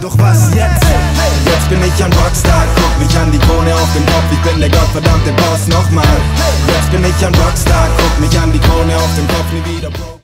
Doch was jetzt? Jetzt bin ich ein Rockstar, guck mich an, die Krone auf dem Kopf, ich bin der gottverdammte Boss nochmal. Jetzt bin ich ein Rockstar, guck mich an, die Krone auf dem Kopf, nie wieder broke.